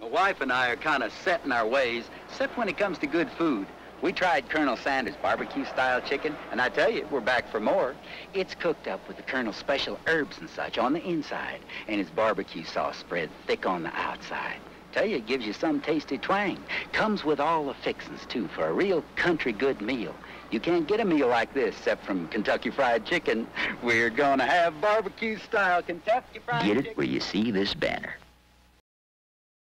My wife and I are kind of set in our ways, except when it comes to good food. We tried Colonel Sanders' barbecue-style chicken, and I tell you, we're back for more. It's cooked up with the Colonel's special herbs and such on the inside, and his barbecue sauce spread thick on the outside. Tell you, it gives you some tasty twang. Comes with all the fixings, too, for a real country good meal. You can't get a meal like this except from Kentucky Fried Chicken. We're gonna have barbecue-style Kentucky Fried Get Chicken. it where you see this banner.